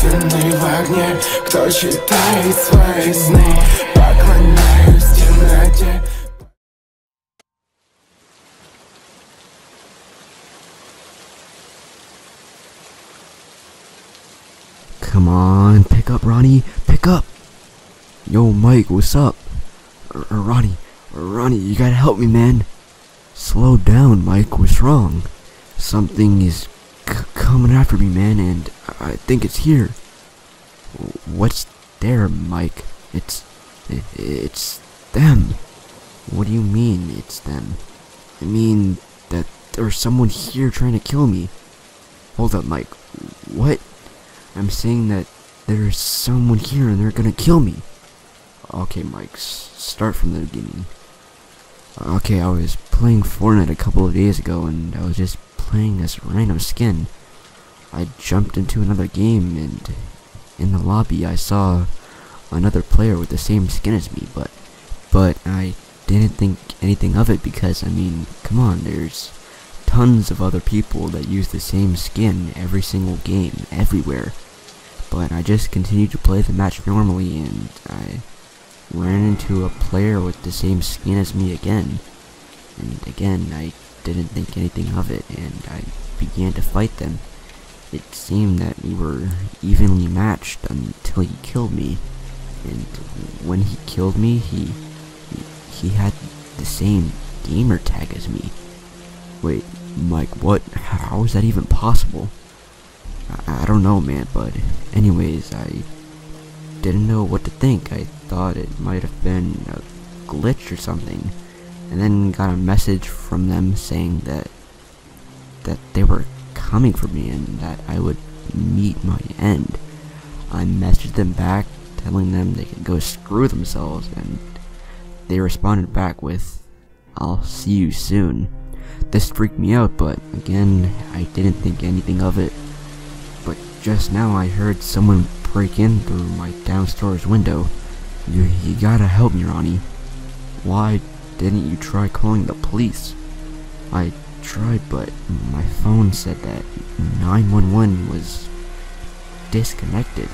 Единственный в огне Кто читает свои сны Поклоняюсь темноте Come on, pick up, Ronnie. Pick up. Yo, Mike, what's up? R- R- Ronnie, Ronnie, you gotta help me, man. Slow down, Mike. What's wrong? Something is c- coming after me, man, and I think it's here. What's there, Mike? It's, it's them. What do you mean it's them? I mean that there's someone here trying to kill me. Hold up, Mike. What? I'm saying that there's someone here and they're gonna kill me. Okay, Mike, start from the beginning. Okay, I was playing Fortnite a couple of days ago and I was just playing this random skin. I jumped into another game and in the lobby I saw another player with the same skin as me, but but I didn't think anything of it because I mean, come on, there's tons of other people that use the same skin every single game, everywhere. But I just continued to play the match normally and I ran into a player with the same skin as me again. And again, I didn't think anything of it and I began to fight them. It seemed that we were evenly matched until he killed me. And when he killed me, he he, had the same gamer tag as me. Wait, Mike, what? How is that even possible? I, I don't know, man, but anyways, I didn't know what to think. I thought it might have been a glitch or something. And then got a message from them saying that that they were coming for me and that I would meet my end. I messaged them back telling them they could go screw themselves and they responded back with I'll see you soon. This freaked me out, but again, I didn't think anything of it. But just now I heard someone break in through my downstairs window. You, you gotta help me, Ronnie. Why didn't you try calling the police? I tried, but my phone said that 911 was disconnected.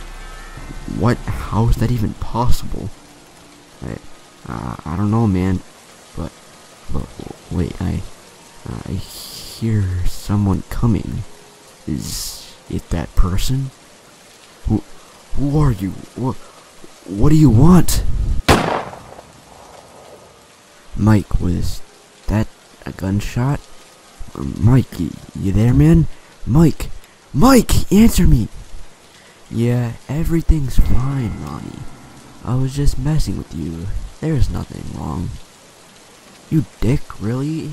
What? How is that even possible? I, uh, I don't know, man. But, but wait, I, I hear someone coming. Is it that person? Who, who are you? What, what do you want? Mike, was that a gunshot? Mike, you, you there, man? Mike, Mike, answer me. Yeah, everything's fine, Ronnie. I was just messing with you. There's nothing wrong. You dick, really?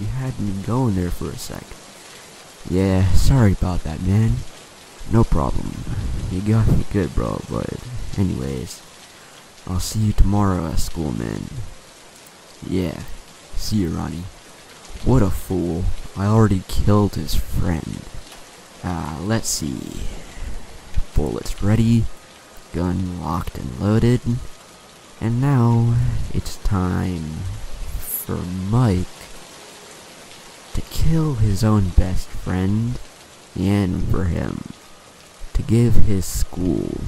You had me going there for a sec. Yeah, sorry about that, man. No problem. You got me good, bro, but anyways. I'll see you tomorrow at school, man. Yeah. See you, Ronnie. What a fool. I already killed his friend. Uh, let's see. Bullets ready. Gun locked and loaded. And now, it's time for Mike to kill his own best friend and for him to give his school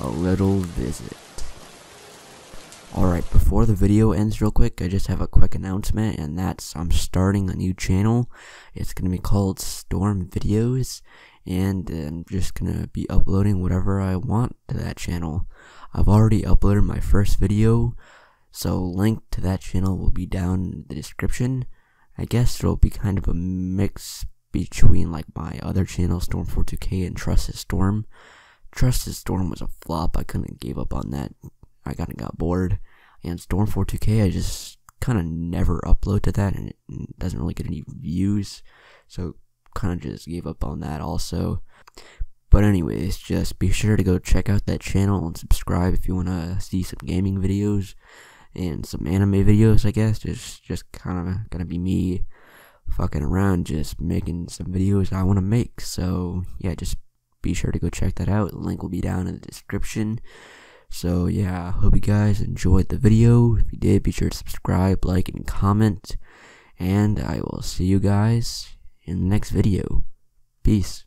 a little visit. Alright, before the video ends real quick, I just have a quick announcement, and that's I'm starting a new channel. It's going to be called Storm Videos, and I'm just going to be uploading whatever I want to that channel. I've already uploaded my first video, so link to that channel will be down in the description. I guess it'll be kind of a mix between like my other channel, Storm42k, and Trusted Storm. Trusted Storm was a flop. I couldn't give up on that. I kind of got bored. And Storm42k, I just kind of never upload to that, and it doesn't really get any views. So kind of just gave up on that also. But anyways, just be sure to go check out that channel and subscribe if you want to see some gaming videos and some anime videos, I guess. Just just kind of gonna be me fucking around, just making some videos I want to make. So yeah, just be sure to go check that out. The link will be down in the description. So yeah, I hope you guys enjoyed the video. If you did, be sure to subscribe, like, and comment. And I will see you guys in the next video. Peace.